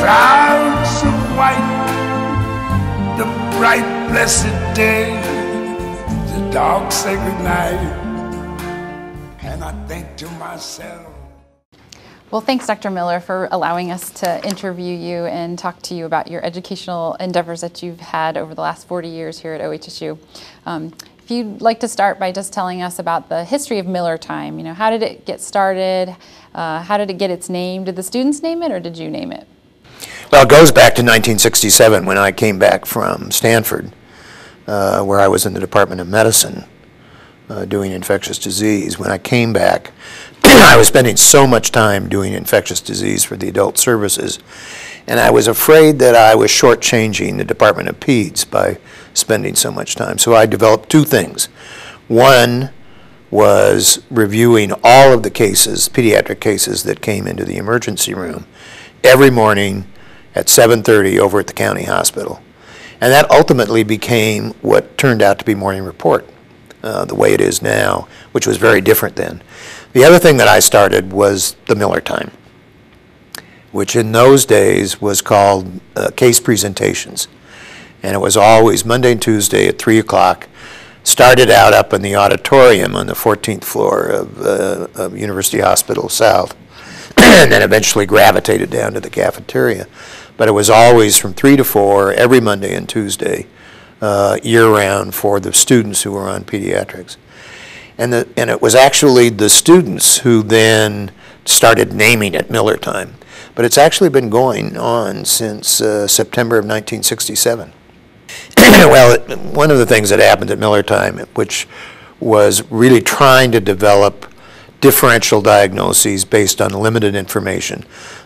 clouds of white, the bright blessed day, the dark sacred night, and I think to myself. Well, thanks, Dr. Miller, for allowing us to interview you and talk to you about your educational endeavors that you've had over the last 40 years here at OHSU. Um, if you'd like to start by just telling us about the history of Miller Time, you know, how did it get started? Uh, how did it get its name? Did the students name it or did you name it? Well, it goes back to 1967 when I came back from Stanford, uh, where I was in the Department of Medicine uh, doing infectious disease. When I came back, I was spending so much time doing infectious disease for the adult services, and I was afraid that I was shortchanging the Department of Peds by spending so much time. So I developed two things. One was reviewing all of the cases, pediatric cases that came into the emergency room every morning at 7:30 over at the county hospital. And that ultimately became what turned out to be Morning Report, uh, the way it is now, which was very different then. The other thing that I started was the Miller Time, which in those days was called uh, case presentations. And it was always Monday and Tuesday at 3 o'clock. Started out up in the auditorium on the 14th floor of, uh, of University Hospital South, and then eventually gravitated down to the cafeteria. But it was always from 3 to 4 every Monday and Tuesday, uh, year-round for the students who were on pediatrics. And, the, and it was actually the students who then started naming it Miller Time. But it's actually been going on since uh, September of 1967. well, it, one of the things that happened at Miller Time, which was really trying to develop differential diagnoses based on limited information,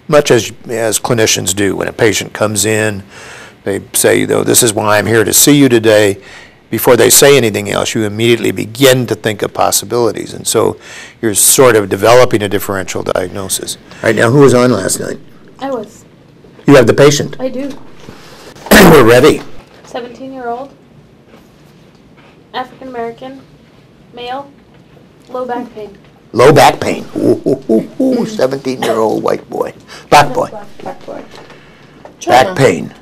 much as, as clinicians do. When a patient comes in, they say, you know, this is why I'm here to see you today before they say anything else, you immediately begin to think of possibilities. And so you're sort of developing a differential diagnosis. All right, now who was on last night? I was. You have the patient. I do. We're ready. 17 year old. African American. Male. Low back pain. Low back pain. Ooh, ooh, ooh, ooh, 17 year old white boy. Black boy. Back boy. Back pain.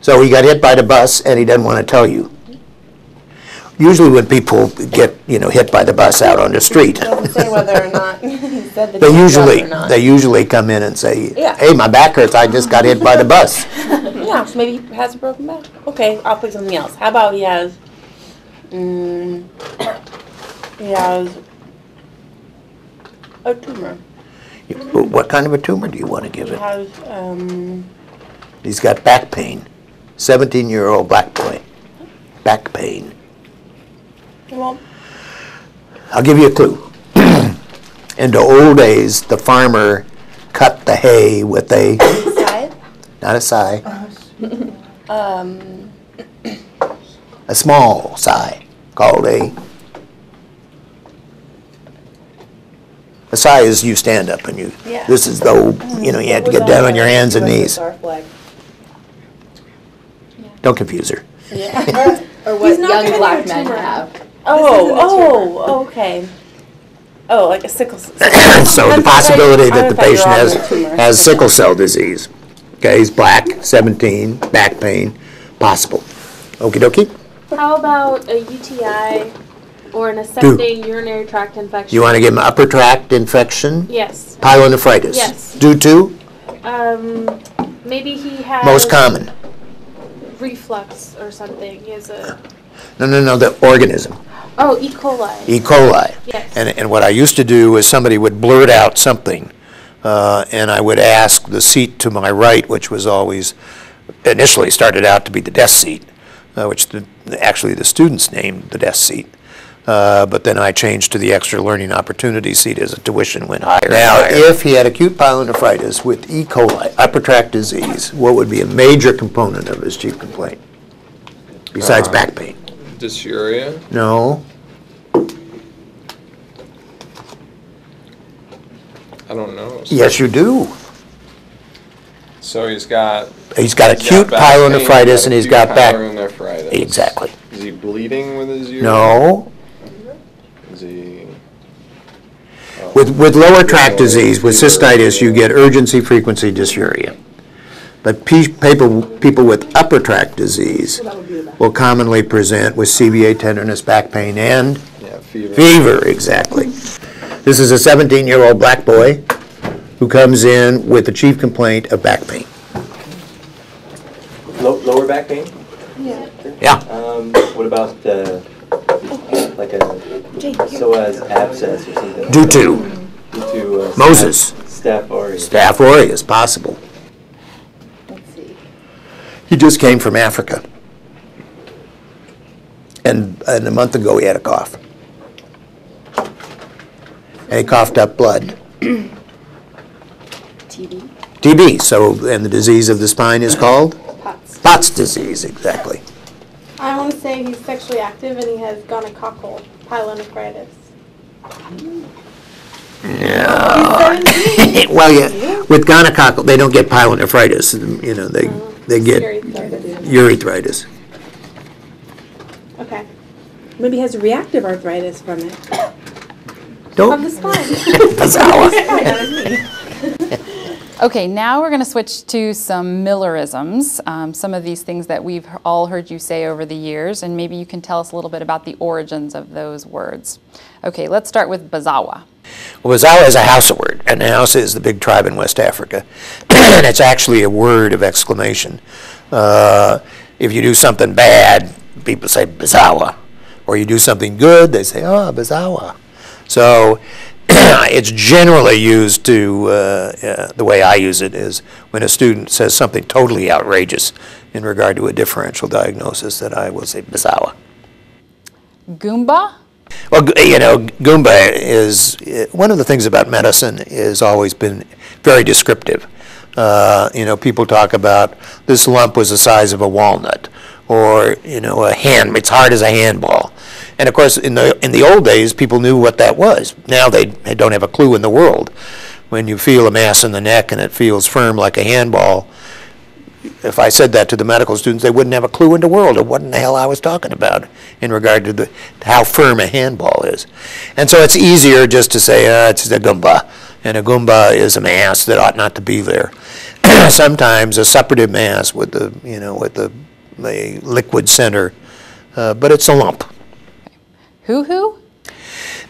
So he got hit by the bus and he doesn't want to tell you. Usually when people get, you know, hit by the bus out on the street, Doesn't say whether or not, he said that they he usually, or not. they usually come in and say, Yeah. hey, my back hurts, I just got hit by the bus. Yeah, so maybe he has a broken back. Okay, I'll pick something else. How about he has, mm, he has a tumor. What kind of a tumor do you want to give He him? has, um, He's got back pain. 17-year-old black boy. Back pain. well, I'll give you a clue. In the old days, the farmer cut the hay with a, side, not a sigh, um, a small sigh called a, a sigh is you stand up and you, Yeah. this is though, you know, you had to get down on your hands and knees. Our flag. Don't confuse her. Yeah. Or what He's not young gonna black do a men tumor. have. Oh, oh, okay. Oh, like a sickle. cell. So the possibility that the thought you were patient has, has sickle cell disease. Okay, he's black, 17, back pain, possible. Okey dokey? How about a UTI or an ascending urinary tract infection? You want to give him upper tract infection, Yes. pyelonephritis? Yes. Due to? Um, maybe he has Most common. reflux or something. He has a No, no, no, the organism, oh E. coli. E. coli. Yes. And, and what I used to do is somebody would blurt out something, uh, and I would ask the seat to my right, which was always, initially started out to be the desk seat, uh, which the, actually the students named the desk seat. Uh, But then I changed to the extra learning opportunity seat as the tuition went higher. Now, if he had acute pyelonephritis with E. coli, upper tract disease, what would be a major component of his chief complaint? Besides back pain? Dysuria? No? I don't know. Yes, you do. So he's got. He's got he's acute back pain, pyelonephritis and he's acute got back. Pyelonephritis. Exactly. Is he bleeding with his urine? No? Is he? With, with lower tract disease, with cystitis, you get urgency frequency dysuria. But pe- people, people with upper tract disease will commonly present with CVA tenderness, back pain, and Yeah, fever. fever, exactly. This is a 17-year-old black boy who comes in with the chief complaint of back pain. Low- Lower back pain? Yeah, Um, what about, uh, like a psoas abscess or something? due to Due to, uh. Moses. Staph Staph aureus. Staph aureus, possible. Let's see. He just came from Africa. And, and a month ago, he had a cough. And he coughed up blood. TB. TB, so, and the disease of the spine is called? Pots. Pott's disease, exactly. I want to say he's sexually active and he has gonococcal pyelonephritis. Yeah. well, yeah, with gonococcal, they don't get pyelonephritis, you know, they, oh, they get urethritis. Okay. Maybe he has reactive arthritis from it. Of Don't, the spine. Okay, now we're going to switch to some Millerisms, um, some of these things that we've all heard you say over the years, and maybe you can tell us a little bit about the origins of those words. Okay, let's start with Bazawa. Well, Bazawa is a Hausa word, and Hausa is the big tribe in West Africa. and it's actually a word of exclamation. Uh, if you do something bad, people say Bazawa. Or you do something good, they say, oh, Bazawa. So it's generally used to, uh, uh, the way I use it is when a student says something totally outrageous in regard to a differential diagnosis, that I will say Bazawa. Goomba? Well, you know, Goomba is, eh, one of the things about medicine has always been very descriptive. Uh, You know, people talk about this lump was the size of a walnut, or, you know, a hand, it's hard as a handball. And of course, in the, in the old days, people knew what that was. Now they, don't have a clue in the world. When you feel a mass in the neck and it feels firm like a handball, if I said that to the medical students, they wouldn't have a clue in the world of what in the hell I was talking about in regard to the how firm a handball is. And so it's easier just to say, uh, it's a gumba. And a gumba is a mass that ought not to be there. Sometimes a suppurative mass with the, you know, with the, the liquid center, uh, but it's a lump. Hoo hoo?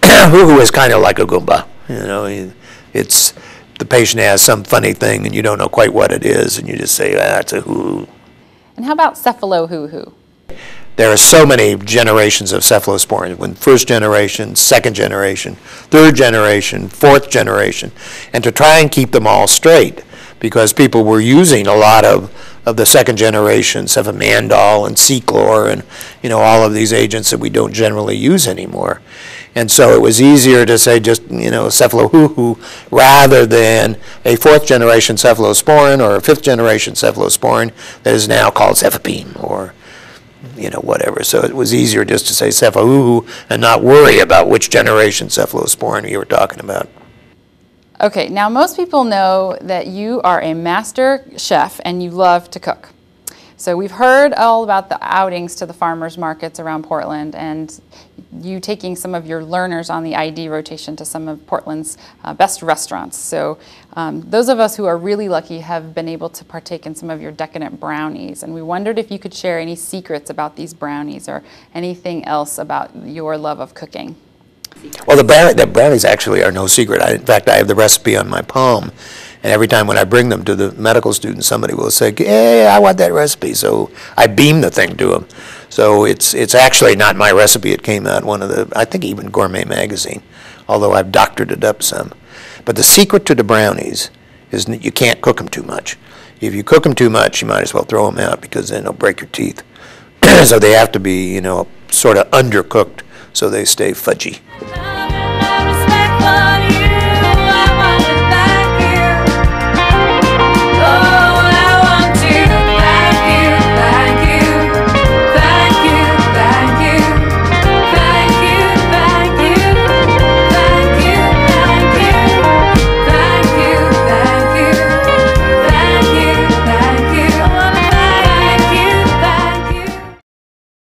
Hoo-hoo is kind of like a Goomba. You know, it's the patient has some funny thing and you don't know quite what it is, and you just say, ah, it's a hoo. And how about cephalo hoo hoo? There are so many generations of cephalosporins. When first generation, second generation, third generation, fourth generation, and to try and keep them all straight, because people were using a lot of, of the second generation, cefamandole and Ceclor, and you know all of these agents that we don't generally use anymore. And so it was easier to say just you know cephalo-hoo-hoo rather than a fourth generation cephalosporin or a fifth generation cephalosporin that is now called cefepime or you know, whatever. So it was easier just to say cephalo and not worry about which generation cephalosporin you were talking about. Okay, now most people know that you are a master chef and you love to cook. So we've heard all about the outings to the farmers markets around Portland and you taking some of your learners on the ID rotation to some of Portland's uh, best restaurants. So um, those of us who are really lucky have been able to partake in some of your decadent brownies. And we wondered if you could share any secrets about these brownies or anything else about your love of cooking. Well, the, brown, the brownies actually are no secret. I, in fact, I have the recipe on my palm. And every time when I bring them to the medical students, somebody will say, "Hey, I want that recipe." So I beam the thing to them. So it's it's actually not my recipe. It came out one of the I think even Gourmet magazine, although I've doctored it up some. But the secret to the brownies is that you can't cook them too much. If you cook them too much, you might as well throw them out because then they'll break your teeth. so they have to be, you know, sort of undercooked so they stay fudgy.